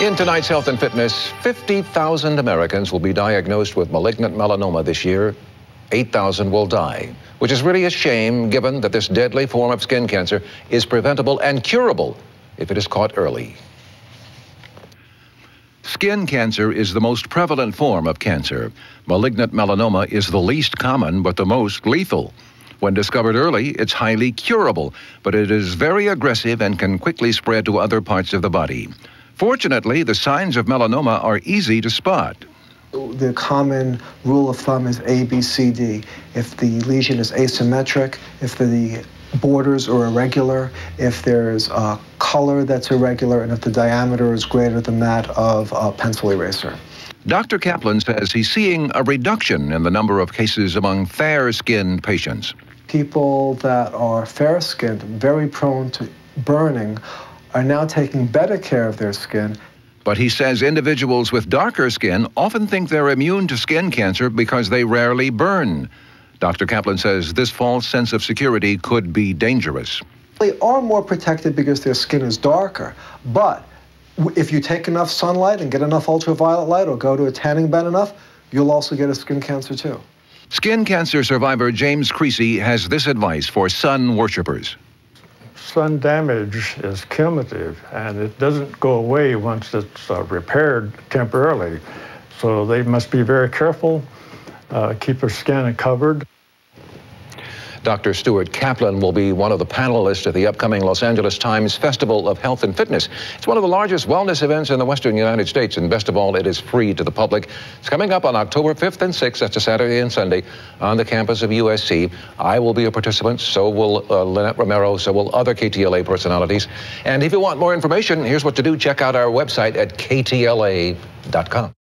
In tonight's Health and Fitness, 50,000 Americans will be diagnosed with malignant melanoma this year. 8,000 will die, which is really a shame given that this deadly form of skin cancer is preventable and curable if it is caught early. Skin cancer is the most prevalent form of cancer. Malignant melanoma is the least common but the most lethal. When discovered early, it's highly curable, but it is very aggressive and can quickly spread to other parts of the body. Fortunately, the signs of melanoma are easy to spot. The common rule of thumb is A, B, C, D. If the lesion is asymmetric, if the borders are irregular, if there's a color that's irregular, and if the diameter is greater than that of a pencil eraser. Dr. Kaplan says he's seeing a reduction in the number of cases among fair skinned patients. People that are fair skinned, very prone to burning, are now taking better care of their skin. But he says individuals with darker skin often think they're immune to skin cancer because they rarely burn. Dr. Kaplan says this false sense of security could be dangerous. They are more protected because their skin is darker, but if you take enough sunlight and get enough ultraviolet light or go to a tanning bed enough, you'll also get a skin cancer too. Skin cancer survivor James Creasy has this advice for sun worshippers sun damage is cumulative and it doesn't go away once it's uh, repaired temporarily. So they must be very careful, uh, keep their skin covered. Dr. Stuart Kaplan will be one of the panelists at the upcoming Los Angeles Times Festival of Health and Fitness. It's one of the largest wellness events in the western United States, and best of all, it is free to the public. It's coming up on October 5th and 6th, that's a Saturday and Sunday, on the campus of USC. I will be a participant, so will uh, Lynette Romero, so will other KTLA personalities. And if you want more information, here's what to do. Check out our website at ktla.com.